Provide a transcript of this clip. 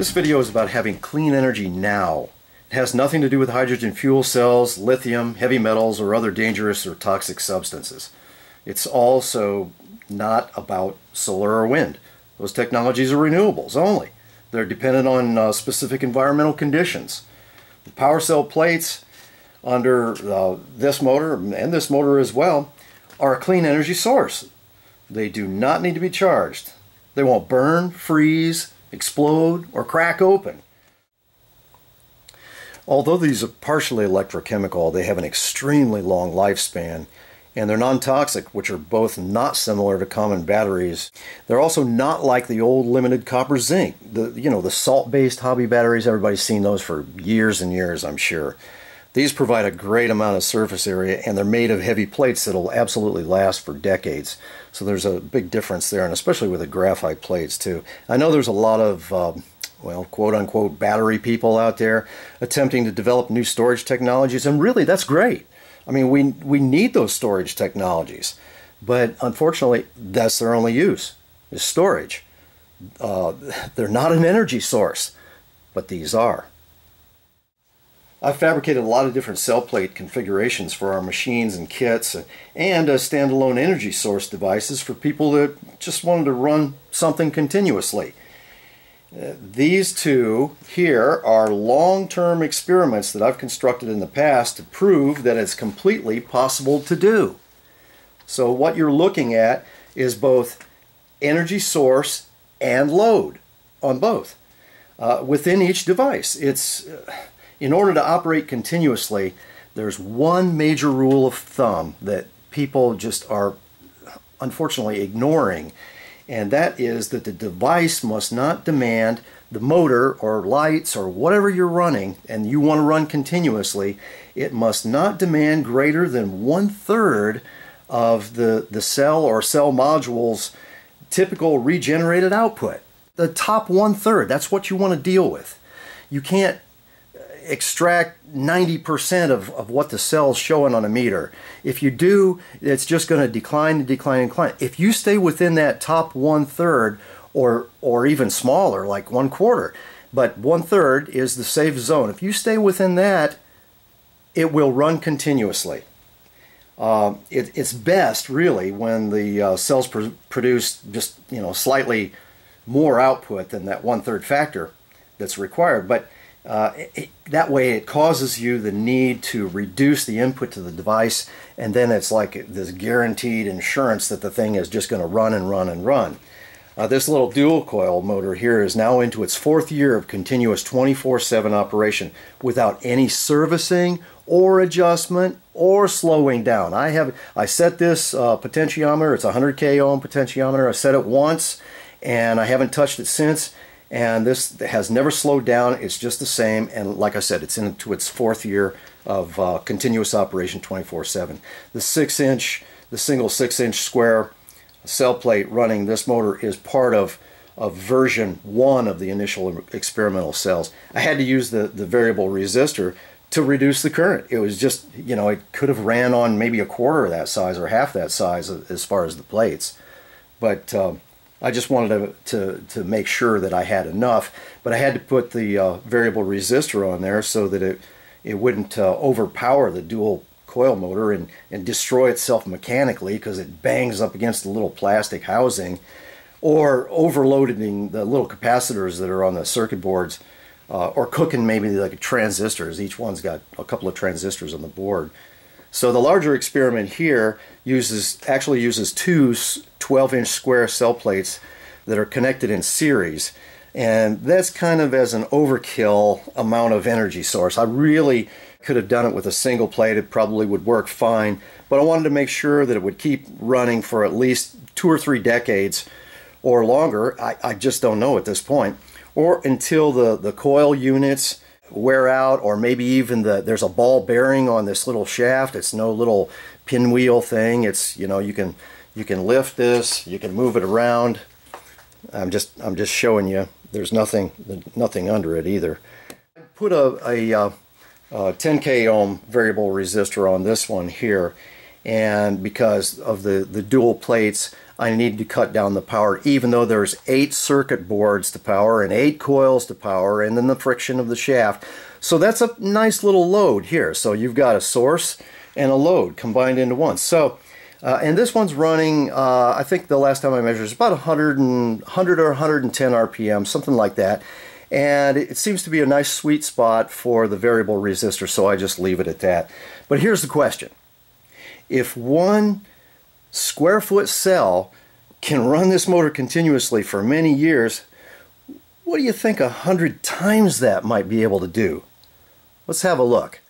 This video is about having clean energy now. It has nothing to do with hydrogen fuel cells, lithium, heavy metals, or other dangerous or toxic substances. It's also not about solar or wind. Those technologies are renewables only. They're dependent on uh, specific environmental conditions. The power cell plates under uh, this motor and this motor as well are a clean energy source. They do not need to be charged. They won't burn, freeze, explode, or crack open. Although these are partially electrochemical, they have an extremely long lifespan and they're non-toxic, which are both not similar to common batteries. They're also not like the old limited copper zinc, the you know the salt-based hobby batteries. Everybody's seen those for years and years, I'm sure. These provide a great amount of surface area and they're made of heavy plates that'll absolutely last for decades. So there's a big difference there, and especially with the graphite plates too. I know there's a lot of um, well, quote unquote, battery people out there attempting to develop new storage technologies, and really that's great. I mean, we, we need those storage technologies, but unfortunately, that's their only use is storage. Uh, they're not an energy source, but these are. I've fabricated a lot of different cell plate configurations for our machines and kits and, and standalone energy source devices for people that just wanted to run something continuously. Uh, these two here are long-term experiments that I've constructed in the past to prove that it's completely possible to do. So what you're looking at is both energy source and load on both uh, within each device. It's uh, in order to operate continuously, there's one major rule of thumb that people just are unfortunately ignoring, and that is that the device must not demand the motor or lights or whatever you're running and you want to run continuously, it must not demand greater than one third of the, the cell or cell module's typical regenerated output. The top one third, that's what you want to deal with. You can't extract 90% of, of what the cell's showing on a meter. If you do, it's just going to decline and decline and decline. If you stay within that top one third or, or even smaller, like one quarter, but one third is the safe zone. If you stay within that, it will run continuously. Uh, it, it's best really when the uh, cells pr produce just you know slightly more output than that one third factor that's required. But uh, it, that way it causes you the need to reduce the input to the device and then it's like this guaranteed insurance that the thing is just going to run and run and run. Uh, this little dual coil motor here is now into its fourth year of continuous 24-7 operation without any servicing or adjustment or slowing down. I have I set this uh, potentiometer, it's a 100k ohm potentiometer, I set it once and I haven't touched it since and this has never slowed down. It's just the same, and like I said, it's into its fourth year of uh, continuous operation 24/7. The six-inch, the single six-inch square cell plate running this motor is part of of version one of the initial experimental cells. I had to use the the variable resistor to reduce the current. It was just, you know, it could have ran on maybe a quarter of that size or half that size as far as the plates. But um, I just wanted to, to, to, make sure that I had enough, but I had to put the uh, variable resistor on there so that it, it wouldn't uh, overpower the dual coil motor and, and destroy itself mechanically because it bangs up against the little plastic housing or overloading the little capacitors that are on the circuit boards uh, or cooking maybe like transistors. Each one's got a couple of transistors on the board. So the larger experiment here uses actually uses two 12-inch square cell plates that are connected in series. And that's kind of as an overkill amount of energy source. I really could have done it with a single plate. It probably would work fine. But I wanted to make sure that it would keep running for at least two or three decades or longer. I, I just don't know at this point. Or until the, the coil units wear out or maybe even the there's a ball bearing on this little shaft. It's no little pinwheel thing. It's you know you can you can lift this you can move it around. I'm just I'm just showing you there's nothing nothing under it either. I put a, a, uh, a 10k ohm variable resistor on this one here and because of the the dual plates I need to cut down the power even though there's eight circuit boards to power and eight coils to power and then the friction of the shaft. So that's a nice little load here. So you've got a source and a load combined into one. So, uh, and this one's running, uh, I think the last time I measured is about 100, and, 100 or 110 RPM, something like that. And it seems to be a nice sweet spot for the variable resistor, so I just leave it at that. But here's the question. If one square foot cell can run this motor continuously for many years, what do you think a hundred times that might be able to do? Let's have a look.